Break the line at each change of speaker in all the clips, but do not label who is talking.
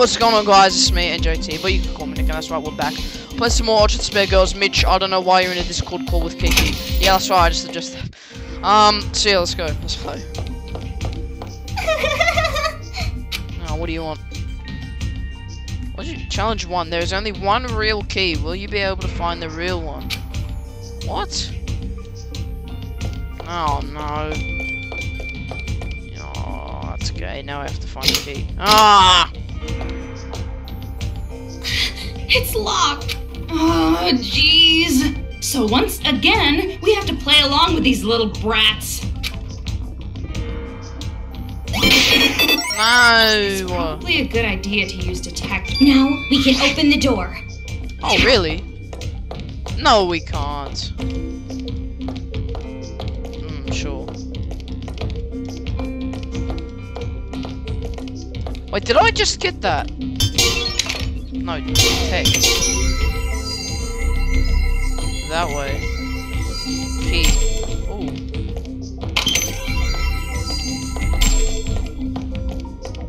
What's going on guys, it's me, NJT, but you can call me Nick, and that's right, we're back. Play some more Ultra Despair Girls. Mitch, I don't know why you're in a Discord call with Kiki. Yeah, that's right, I just suggested that. Um, so yeah, let's go, let's play. Oh, what do you want? What you challenge one? There's only one real key. Will you be able to find the real one? What? Oh no. Oh, that's okay. Now I have to find the key. Ah!
It's locked. Oh, jeez. So once again, we have to play along with these little brats.
No!
It's Probably a good idea to use detect. Now we can open the door.
Oh, really? No, we can't. Hmm, sure. Wait, did I just get that? No, text. That way. Key. Oh.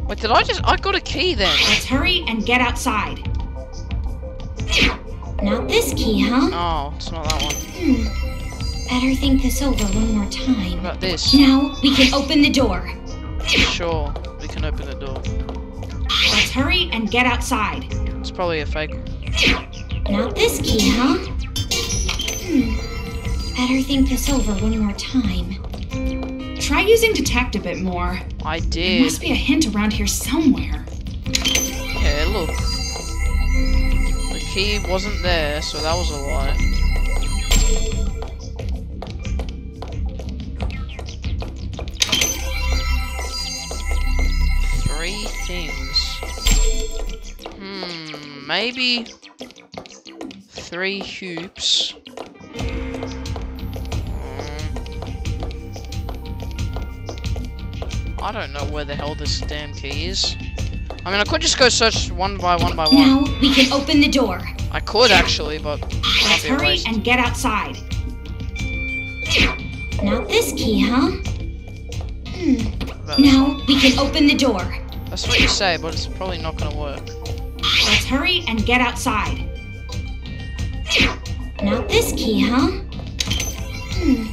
Wait, did I just- I got a key then.
Let's hurry and get outside.
Not this key, huh?
Oh, it's not that one.
Hmm. Better think this over one more
What
time.
about this?
Now we can open the door.
Sure, we can open the door.
Hurry and get outside.
It's probably a fake.
Not this key, huh? Hmm. Better think this over one more time.
Try using detect a bit more.
I
There
did.
must be a hint around here somewhere.
Yeah, look. The key wasn't there, so that was a lie. Three things. Maybe three hoops. Hmm. I don't know where the hell this damn key is. I mean, I could just go search one by one by one.
Now we can open the door.
I could actually, but
Let's hurry and get outside.
Not this key, huh? Hmm. Now we can open the door.
That's what you say, but it's probably not gonna work.
Let's hurry and get outside.
Not this key, huh? Hmm.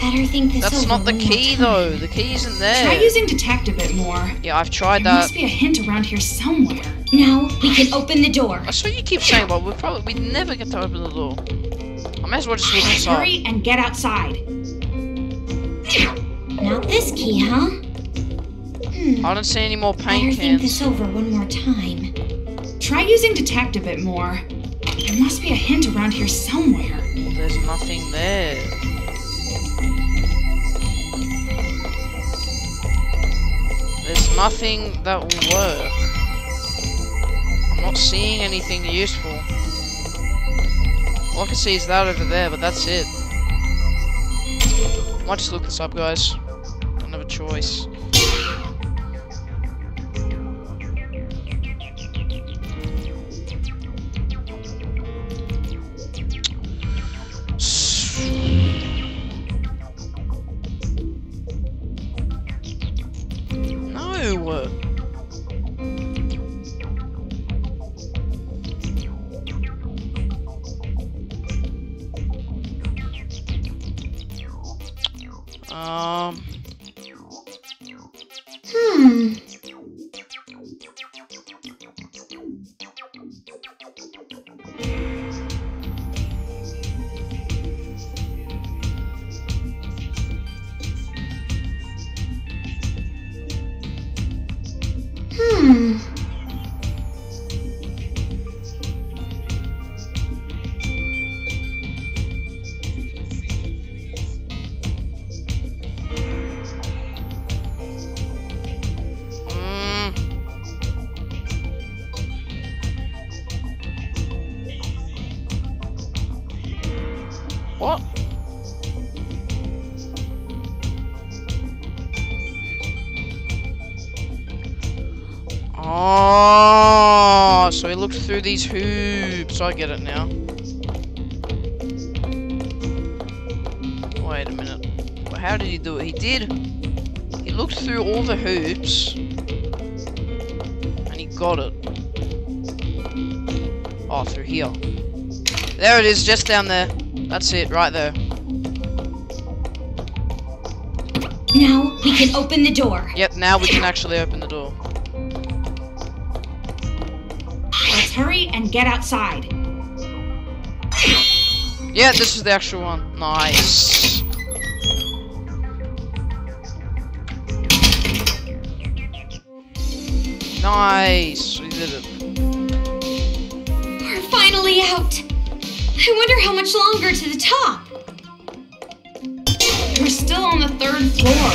Better think this
That's not the key though. The key isn't there.
Try
there.
using detect a bit more.
Yeah, I've tried
There
that.
must be a hint around here somewhere.
Now we can open the door.
That's what you keep saying, but we probably we never get to open the door. I might as well just
Let's
inside.
hurry and get outside.
Not this key, huh? Hmm.
I don't see any more paint
Better
paint
think
cans.
this over one more time.
Try using detect a bit more. There must be a hint around here somewhere.
There's nothing there. There's nothing that will work. I'm not seeing anything useful. All I can see is that over there, but that's it. Might just look this up, guys. Don't have a choice.
Hmm.
Looked through these hoops. I get it now. Wait a minute. Well, How did he do it? He did. He looked through all the hoops. And he got it. Oh, through here. There it is, just down there. That's it, right there.
Now we can open the door.
Yep, now we can actually open the door.
Hurry and get outside.
Yeah, this is the actual one. Nice. Nice. We did it.
We're finally out. I wonder how much longer to the top.
We're still on the third floor.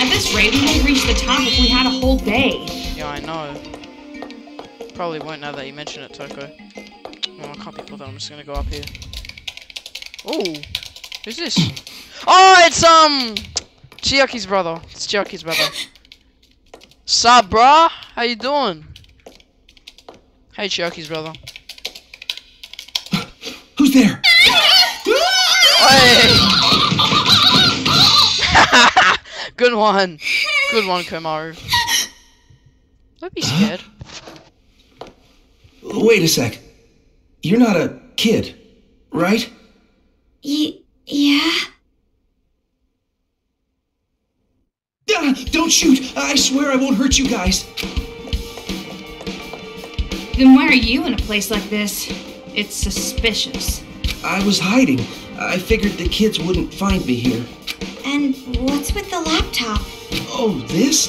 At this rate, we won't reach the top if we had a whole day.
Yeah, I know. Probably won't now that you mention it, Toko. No, I can't be bothered. I'm just gonna go up here. Oh, who's this? Oh, it's um, Chiaki's brother. It's Chiaki's brother. Sup, brah? How you doing? Hey, Chiaki's brother.
Who's there?
Hey! Good one. Good one, Komaru. Don't be scared.
Wait a sec. You're not a kid, right?
Y- yeah?
Ah, don't shoot! I swear I won't hurt you guys.
Then why are you in a place like this? It's suspicious.
I was hiding. I figured the kids wouldn't find me here.
And what's with the laptop?
Oh, this?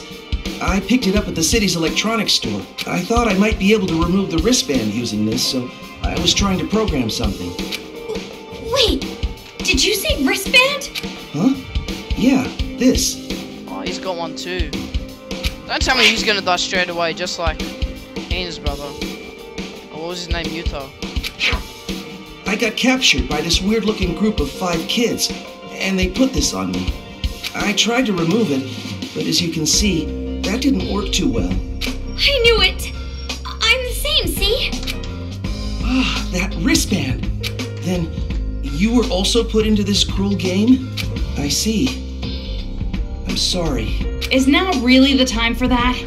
I picked it up at the city's electronics store. I thought I might be able to remove the wristband using this, so I was trying to program something.
Wait, did you say wristband?
Huh? Yeah, this.
Oh, he's got one too. Don't tell me he's gonna die straight away, just like Ian's brother. Oh, what was his name? Yuto.
I got captured by this weird looking group of five kids, and they put this on me. I tried to remove it, but as you can see, that didn't work too well.
I knew it. I'm the same, see?
Ah, that wristband. Then you were also put into this cruel game? I see. I'm sorry.
Is now really the time for that?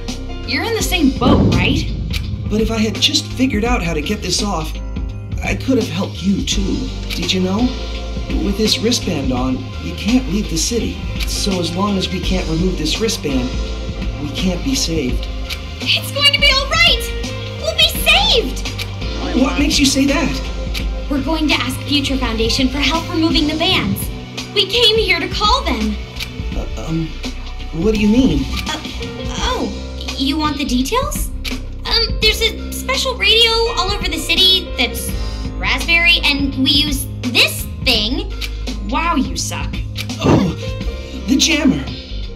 You're in the same boat, right?
But if I had just figured out how to get this off, I could have helped you too. Did you know? With this wristband on, you can't leave the city. So as long as we can't remove this wristband, we can't be saved.
It's going to be all right. We'll be saved.
What makes you say that?
We're going to ask Future Foundation for help removing the bands. We came here to call them.
Uh, um, what do you mean?
Uh, oh, you want the details? Um, there's a special radio all over the city that's raspberry, and we use this thing.
Wow, you suck.
Oh, the jammer.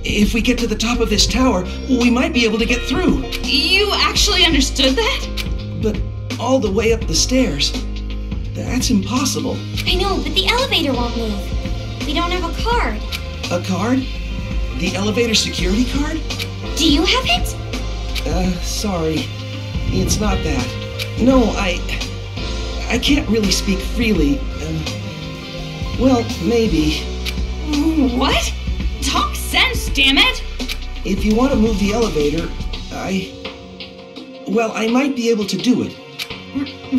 If we get to the top of this tower, we might be able to get through.
You actually understood that?
But all the way up the stairs, that's impossible.
I know, but the elevator won't move. We don't have a card.
A card? The elevator security card?
Do you have it?
Uh, sorry. It's not that. No, I. I can't really speak freely. Uh, well, maybe.
What? Damn it!
If you want to move the elevator, I. Well, I might be able to do it.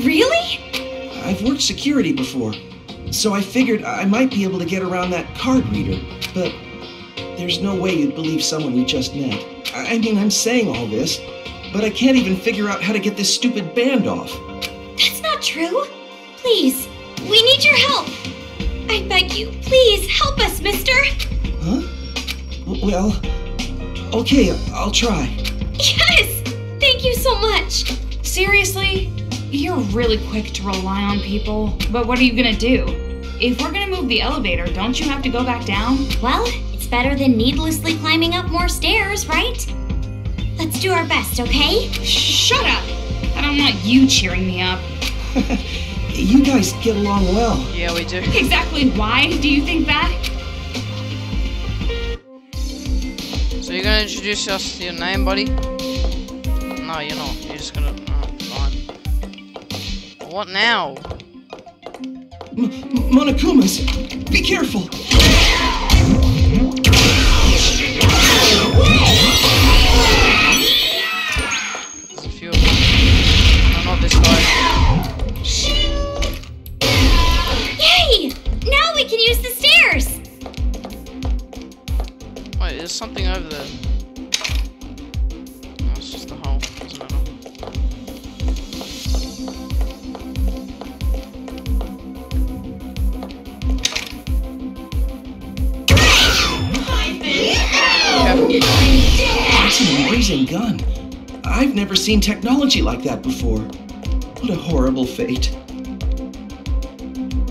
Really?
I've worked security before, so I figured I might be able to get around that card reader, but there's no way you'd believe someone you just met. I I mean, I'm saying all this, but I can't even figure out how to get this stupid band off.
That's not true. Please, we need your help. I beg you, please help us, mister.
Huh? W- Well, okay, I'll try.
Yes! Thank you so much.
Seriously? You're really quick to rely on people. But what are you gonna do? If we're gonna move the elevator, don't you have to go back down?
Well, it's better than needlessly climbing up more stairs, right? Let's do our best, okay?
Shut up! I don't want you cheering me up.
You guys get along well.
Yeah, we do.
Exactly why do you think that?
Introduce us to your name, buddy? No, you're not. You're just gonna. Oh, fine. What now?
M- Monokumas, be careful. Gun. I've never seen technology like that before. What a horrible fate.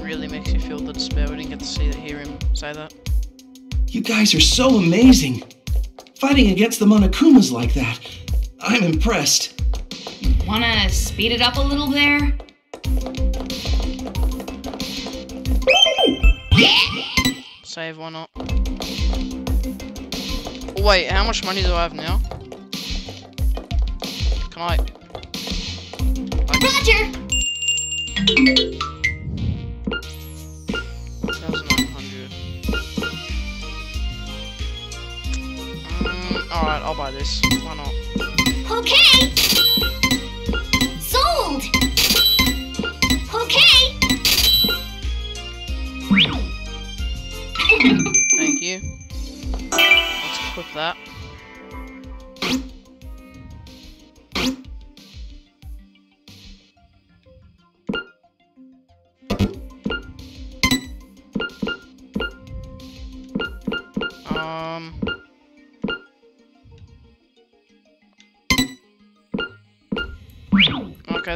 Really makes you feel the despair. We didn't get to see that, hear him say that.
You guys are so amazing. Fighting against the Monokumas like that. I'm impressed.
Wanna speed it up a little there?
Save, why not? Wait, how much money do I have now? I...
Roger!
1,900. Mm, alright, I'll buy this. Why not?
Okay! Sold! Okay!
Thank you. Let's equip that.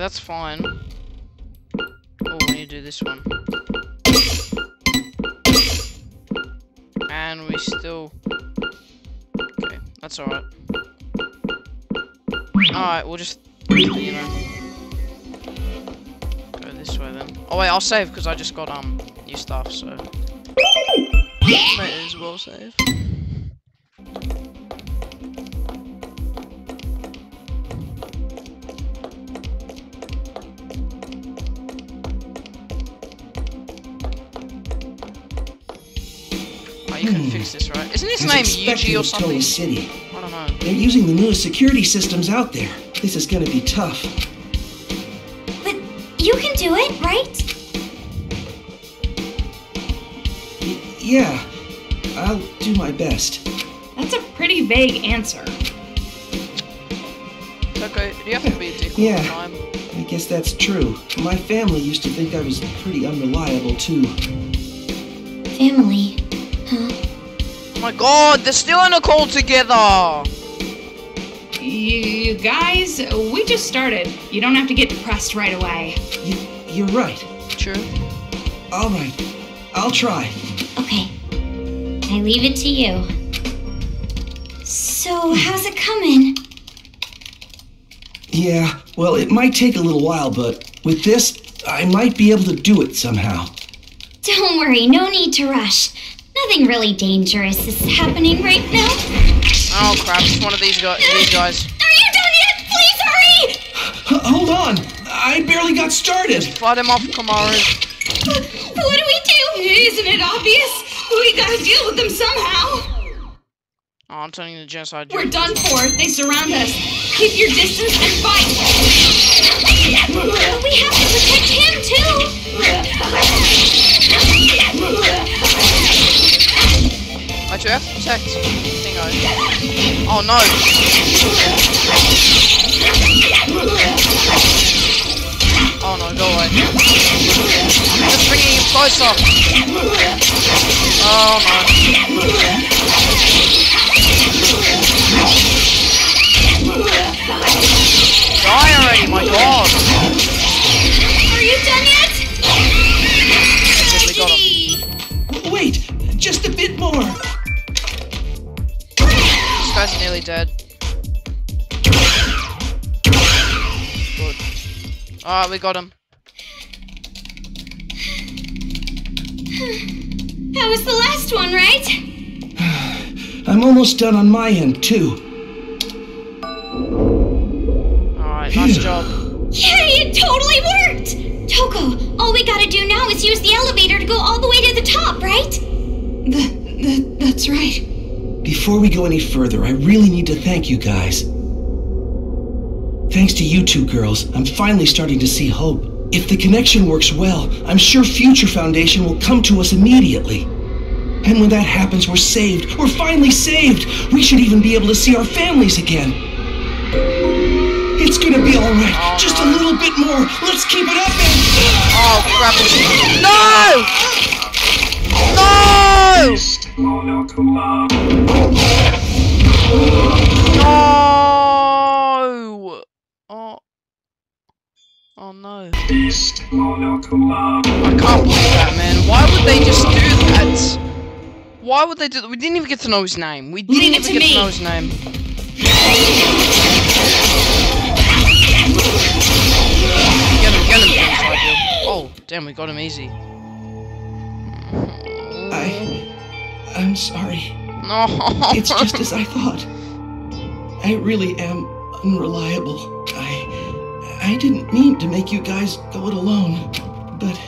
That's fine. Oh, we need to do this one. And we still... Okay, that's alright. Alright, we'll just, you know... Go this way then. Oh wait, I'll save because I just got, um, new stuff, so... May as well save. Isn't his
As
name Yuji or something?
City.
I don't know.
They're using the newest security systems out there. This is gonna be tough.
But you can do it, right?
Y- yeah, I'll do my best.
That's a pretty vague answer.
Okay, do you have to be a dick all
Yeah.
the time?
I guess that's true. My family used to think I was pretty unreliable, too.
Family. Huh?
Oh my god, they're still in a call together!
You, you guys, we just started. You don't have to get depressed right away.
Y- you're right.
True.
All right, I'll try.
Okay. I leave it to you. So, how's it coming?
Yeah, well, it might take a little while, but with this, I might be able to do it somehow.
Don't worry, no need to rush. Nothing really dangerous is happening right now.
Oh crap, it's one of these guys. These guys.
Are you done yet? Please hurry!
H- hold on! I barely got started!
Fight him off, Komaru.
What do we do?
Isn't it obvious? We gotta deal with them somehow.
Oh, I'm turning the genocide.
We're done for. They surround us. Keep your distance and fight.
We have to protect him too.
I do have to protect Thingo. Oh no! Oh no, go away. Just bringing him closer! Oh no. Die already, my god! Dead. Good. Alright, we got him.
That was the last one, right?
I'm almost done on my end, too.
Alright, nice job.
Yay, it totally worked! Toko, all we gotta do now is use the elevator to go all the way to the top, right?
Th- th- that's right.
Before we go any further, I really need to thank you guys. Thanks to you two girls, I'm finally starting to see hope. If the connection works well, I'm sure Future Foundation will come to us immediately. And when that happens, we're saved. We're finally saved. We should even be able to see our families again. It's gonna be alright. Just a little bit more. Let's keep it up and.
Oh crap! No! No!
Monokuma.
No! Oh. oh. Oh no. I can't believe that, man. Why would they just do that? Why would they do that? We didn't even get to know his name. We didn't
Leave
even
to
get
me.
to know his name. Get him, get him, inside you. Oh, damn, we got him easy.
I. I'm sorry.
No.
It's just as I thought. I really am unreliable. I. I didn't mean to make you guys go it alone, but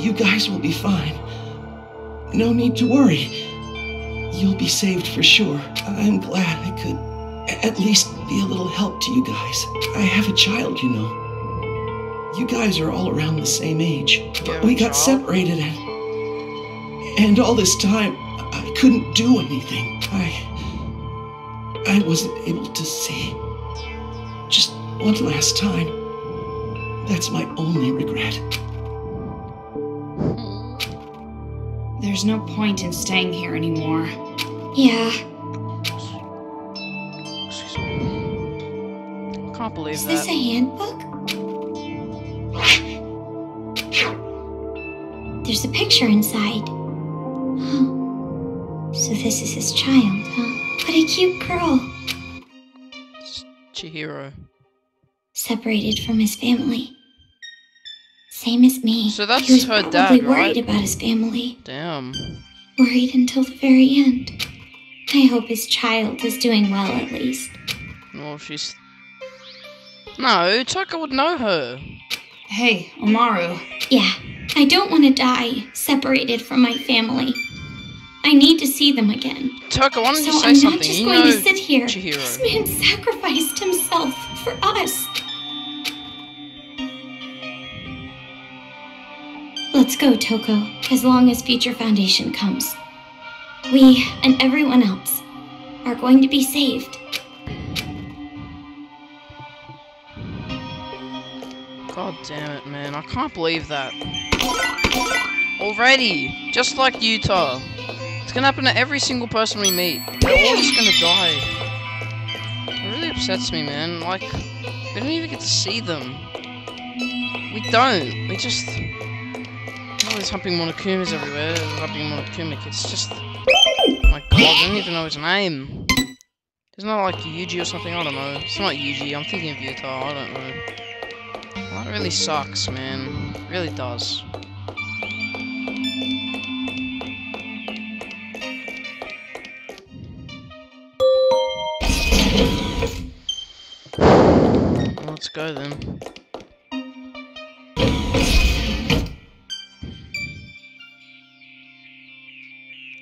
you guys will be fine. No need to worry. You'll be saved for sure. I'm glad I could at least be a little help to you guys. I have a child, you know. You guys are all around the same age. But we got separated and and all this time I couldn't do anything. I I wasn't able to see. Just one last time. That's my only regret.
There's no point in staying here anymore.
Yeah.
Excuse. Can't believe
Is
that.
this a handbook? There's a picture inside. Oh. So this is his child, huh? What a cute girl.
Chihiro.
Separated from his family. Same as me.
So that's
he was
her
probably
dad,
worried
right?
about his family.
Damn.
Worried until the very end. I hope his child is doing well at least.
Well, she's. No, Toko would know her.
Hey, Komaru.
Yeah, I don't want to die separated from my family. I need to see them again.
Toko, why don't
so
you say
I'm
something?
not just
you
going
know
to sit here.
Chihiro.
This man sacrificed himself for us. Let's go, Toko, as long as Future Foundation comes. We and everyone else are going to be saved.
God damn it, man. I can't believe that. Already! Just like Yuta. It's gonna happen to every single person we meet. They're all just gonna die. It really upsets me, man. Like, we don't even get to see them. We don't. We just... Oh, there's Humping Monokumas everywhere. There's Humping Monokumic. It's just... My god, I don't even know his name. Isn't that like Yuji or something? I don't know. It's not Yuji. I'm thinking of Yuta. I don't know. That really sucks, man. It really does. Go then.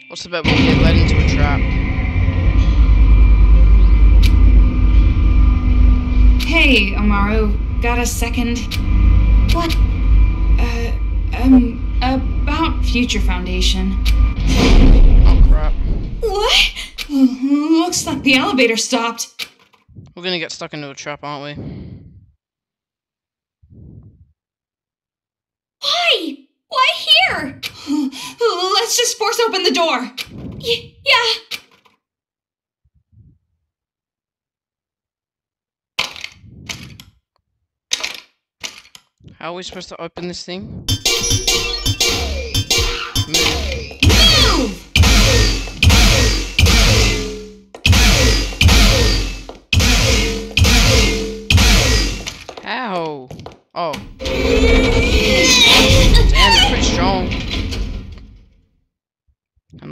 What's the bet we get led into a trap?
Hey, Komaru. Got a second?
What?
Uh, um, about Future Foundation.
Oh crap.
What? Looks like the elevator stopped.
We're gonna get stuck into a trap, aren't we?
Why? Why here?
Let's just force open the door.
Y- yeah.
How are we supposed to open this thing? Move.
Move!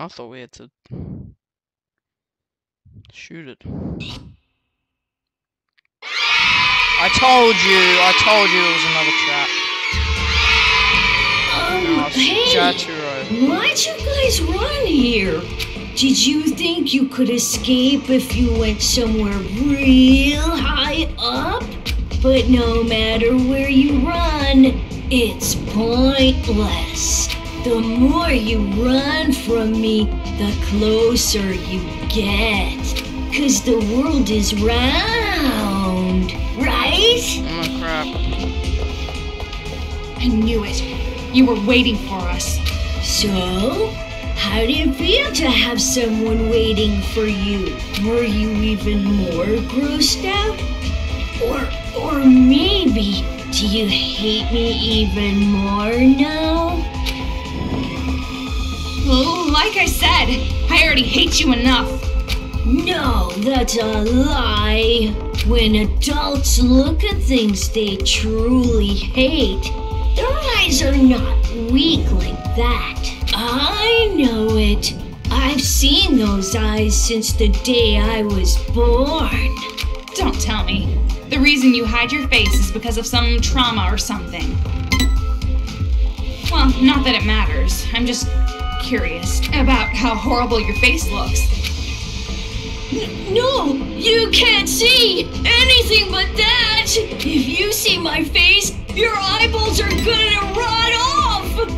I thought we had to shoot it. I told you, I told you it was another trap.
Um,
Oh,
hey, why'd you guys run here? Did you think you could escape if you went somewhere real high up? But no matter where you run, it's pointless. The more you run from me, the closer you get. Cause the world is round, right?
Oh crap.
I knew it. You were waiting for us.
So, How did it feel to have someone waiting for you? Were you even more grossed out? Or, or maybe, do you hate me even more now?
Like I said, I already hate you enough.
No, that's a lie. When adults look at things they truly hate, their eyes are not weak like that. I know it. I've seen those eyes since the day I was born.
Don't tell me. The reason you hide your face is because of some trauma or something. Well, not that it matters. I'm just curious about how horrible your face looks.
No, you can't see anything but that. If you see my face, your eyeballs are gonna rot off.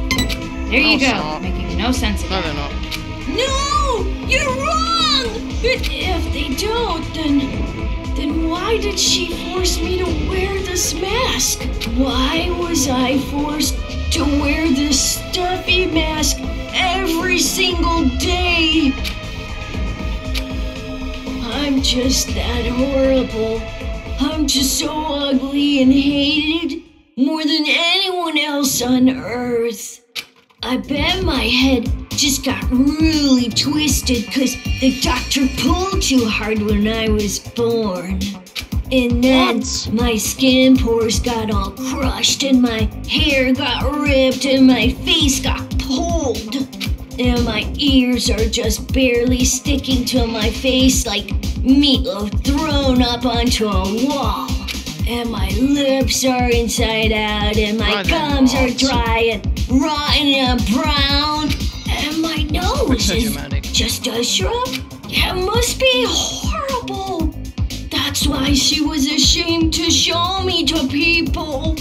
There you
No,
go, making no sense
No,
again.
they're not.
No, you're wrong. If if they don't, then then why did she force me to wear this mask? Why was I forced to wear this stuffy mask every single day? I'm just that horrible. I'm just so ugly and hated more than anyone else on earth. I bet my head just got really twisted because the doctor pulled too hard when I was born. And then
What?
my skin pores got all crushed, and my hair got ripped, and my face got pulled. And my ears are just barely sticking to my face like meatloaf thrown up onto a wall. And my lips are inside out, and my
they're
gums are dry and rotten and brown. And my nose is
dramatic.
just a shrub. It must be horrible. That's why she was ashamed to show me to people.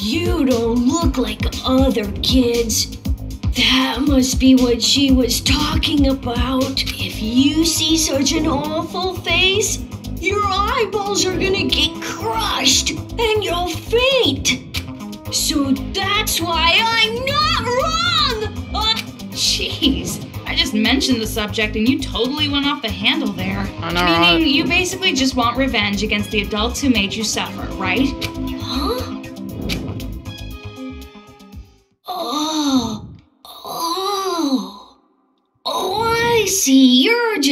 You don't look like other kids. That must be what she was talking about. If you see such an awful face, your eyeballs are gonna get crushed and you'll faint. So that's why I'm not wrong. Uh,
Jeez, I just mentioned the subject and you totally went off the handle there.
I know,
Meaning
right?
you basically just want revenge against the adults who made you suffer, right?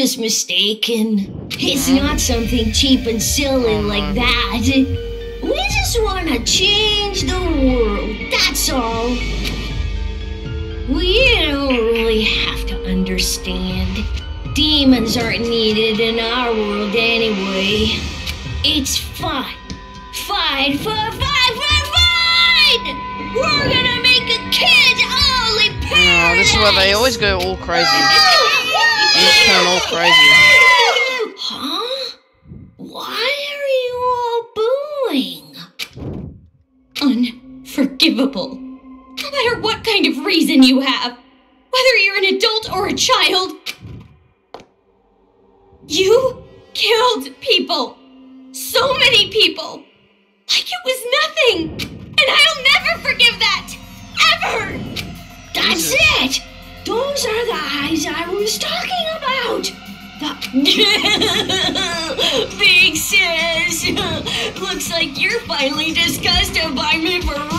Just mistaken. It's not something cheap and silly uh-huh. like that. We just want to change the world. That's all. We don't really have to understand. Demons aren't needed in our world anyway. It's fine. Fine, fine, fine, fine, fine! We're gonna make a kids only
Oh, this is where they always go all crazy. Just turn all crazy.
Huh? Why are you all booing?
Unforgivable. No matter what kind of reason you have, whether you're an adult or a child, you killed people. So many people. Like it was nothing. And I'll never forgive that. Ever.
That's it! Those are the eyes I was talking about! The Big sis! Looks like you're finally disgusted by me for real!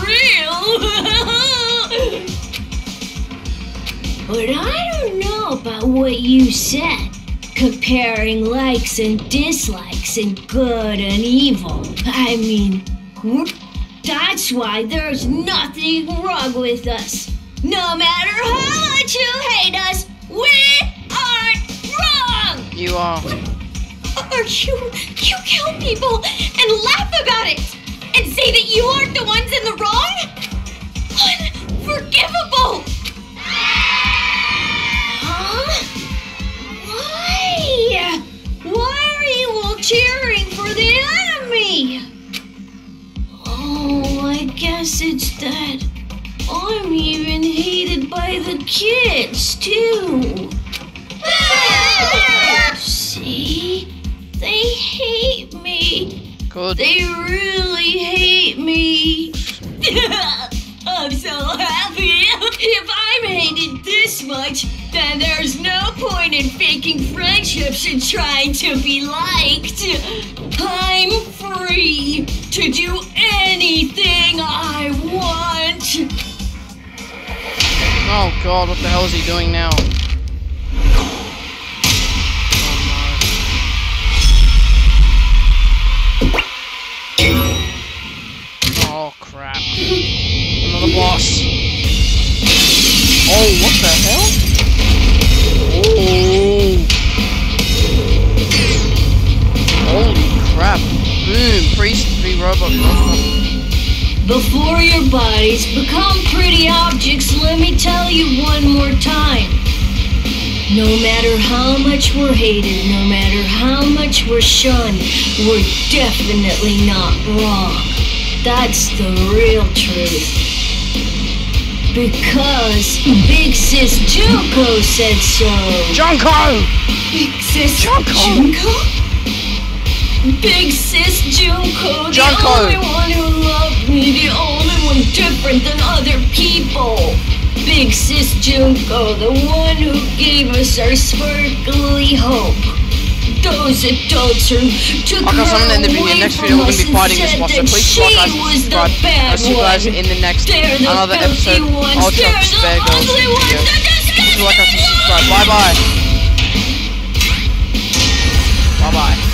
but I don't know about what you said. Comparing likes and dislikes and good and evil. I mean, that's why there's nothing wrong with us. No matter how much you hate us, we aren't wrong!
You are.
Or you you kill people and laugh about it and say that you aren't the ones in the wrong? Unforgivable!
Huh? Why? Why are you all cheering for the enemy? Oh, I guess it's that I'm even hated by the kids, too. See? They hate me.
Good.
They really hate me. I'm so happy. If I'm hated this much, then there's no point in faking friendships and trying to be liked. I'm free to do
Oh god, what the hell is he doing now? Oh. Oh crap. Another boss. Oh, what the hell? Oh. Holy crap. Boom, priest, three robot.
Before your bodies become pretty objects, let me tell you one more time. No matter how much we're hated, no matter how much we're shunned, we're definitely not wrong. That's the real truth. Because Big Sis Junko said so.
Junko!
Big sis
Junko!
Junko?
Big Sis Junko, the
Junko.
only one who me, the only one different than other people. Big Sis Junko, the one who gave us our sparkly hope. Those adults who took
Okay, gonna end the video. Next video, we're gonna be fighting this
said
boss, so
that
please
she
like, guys,
the
subscribe. I'll see you guys in the next
They're the
another episode.
ones.
I'll check
the
Spare Girls video. Please like us and subscribe. Bye bye. Bye bye.